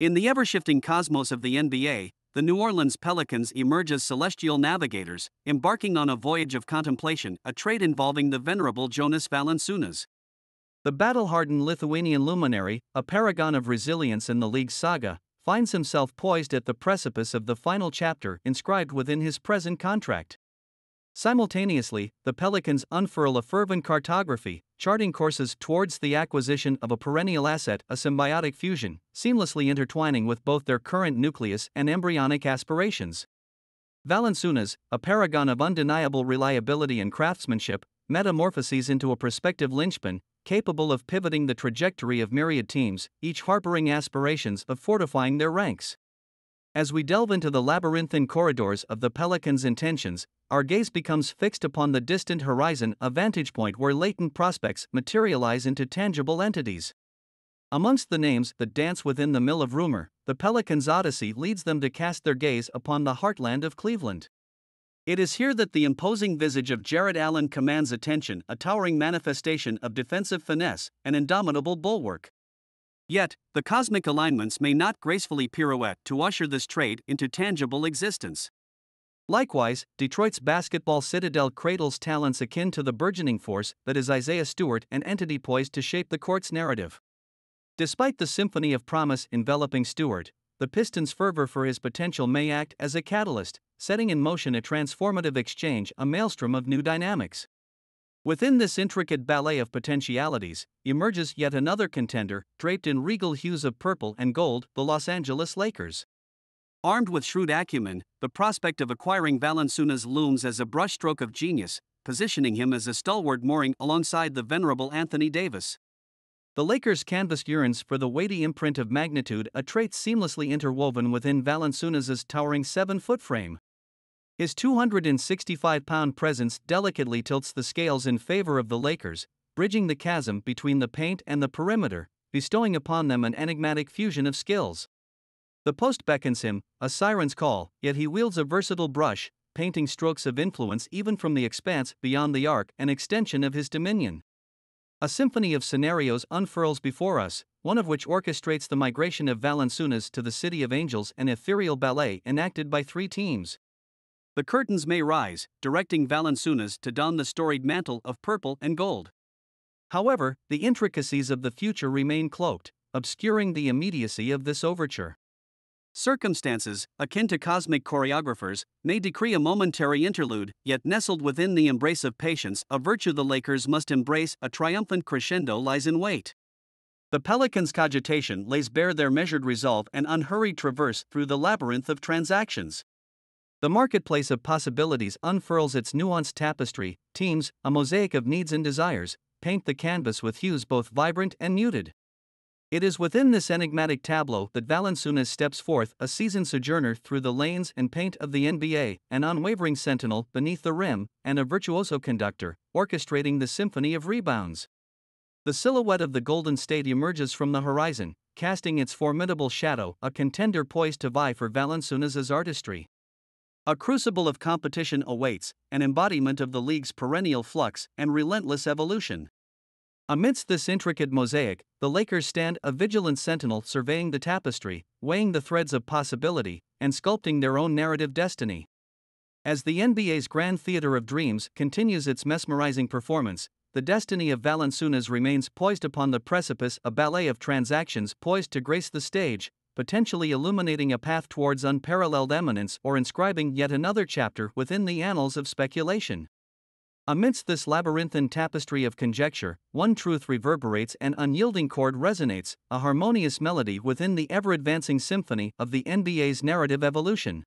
In the ever shifting cosmos of the NBA, the New Orleans Pelicans emerge as celestial navigators, embarking on a voyage of contemplation, a trade involving the venerable Jonas Valanciunas. The battle hardened Lithuanian luminary, a paragon of resilience in the league's saga, finds himself poised at the precipice of the final chapter inscribed within his present contract. Simultaneously, the Pelicans unfurl a fervent cartography, charting courses towards the acquisition of a perennial asset, a symbiotic fusion, seamlessly intertwining with both their current nucleus and embryonic aspirations. Valanciunas, a paragon of undeniable reliability and craftsmanship, metamorphoses into a prospective linchpin, capable of pivoting the trajectory of myriad teams, each harboring aspirations of fortifying their ranks. As we delve into the labyrinthine corridors of the Pelican's intentions, our gaze becomes fixed upon the distant horizon, a vantage point where latent prospects materialize into tangible entities. Amongst the names that dance within the mill of rumor, the Pelican's odyssey leads them to cast their gaze upon the heartland of Cleveland. It is here that the imposing visage of Jarrett Allen commands attention, a towering manifestation of defensive finesse, an indomitable bulwark. Yet, the cosmic alignments may not gracefully pirouette to usher this trade into tangible existence. Likewise, Detroit's basketball citadel cradles talents akin to the burgeoning force that is Isaiah Stewart, an entity poised to shape the court's narrative. Despite the symphony of promise enveloping Stewart, the Pistons' fervor for his potential may act as a catalyst, setting in motion a transformative exchange, a maelstrom of new dynamics. Within this intricate ballet of potentialities, emerges yet another contender, draped in regal hues of purple and gold, the Los Angeles Lakers. Armed with shrewd acumen, the prospect of acquiring Valanciunas looms as a brushstroke of genius, positioning him as a stalwart mooring alongside the venerable Anthony Davis. The Lakers' canvas yearns for the weighty imprint of magnitude, a trait seamlessly interwoven within Valanciunas' towering seven-foot frame. His 265 pound presence delicately tilts the scales in favor of the Lakers, bridging the chasm between the paint and the perimeter, bestowing upon them an enigmatic fusion of skills. The post beckons him, a siren's call, yet he wields a versatile brush, painting strokes of influence even from the expanse beyond the arc, an extension of his dominion. A symphony of scenarios unfurls before us, one of which orchestrates the migration of Valanciunas to the City of Angels, an ethereal ballet enacted by three teams. The curtains may rise, directing Valanciunas to don the storied mantle of purple and gold. However, the intricacies of the future remain cloaked, obscuring the immediacy of this overture. Circumstances, akin to cosmic choreographers, may decree a momentary interlude, yet nestled within the embrace of patience, a virtue the Lakers must embrace, a triumphant crescendo lies in wait. The Pelicans' cogitation lays bare their measured resolve and unhurried traverse through the labyrinth of transactions. The marketplace of possibilities unfurls its nuanced tapestry, teams, a mosaic of needs and desires, paint the canvas with hues both vibrant and muted. It is within this enigmatic tableau that Valanciunas steps forth, a seasoned sojourner through the lanes and paint of the NBA, an unwavering sentinel beneath the rim, and a virtuoso conductor, orchestrating the symphony of rebounds. The silhouette of the Golden State emerges from the horizon, casting its formidable shadow, a contender poised to vie for Valanciunas' artistry. A crucible of competition awaits, an embodiment of the league's perennial flux and relentless evolution. Amidst this intricate mosaic, the Lakers stand a vigilant sentinel surveying the tapestry, weighing the threads of possibility, and sculpting their own narrative destiny. As the NBA's Grand Theater of Dreams continues its mesmerizing performance, the destiny of Valanciunas remains poised upon the precipice, a ballet of transactions poised to grace the stage, potentially illuminating a path towards unparalleled eminence or inscribing yet another chapter within the annals of speculation. Amidst this labyrinthine tapestry of conjecture, one truth reverberates, an unyielding chord resonates, a harmonious melody within the ever advancing symphony of the NBA's narrative evolution.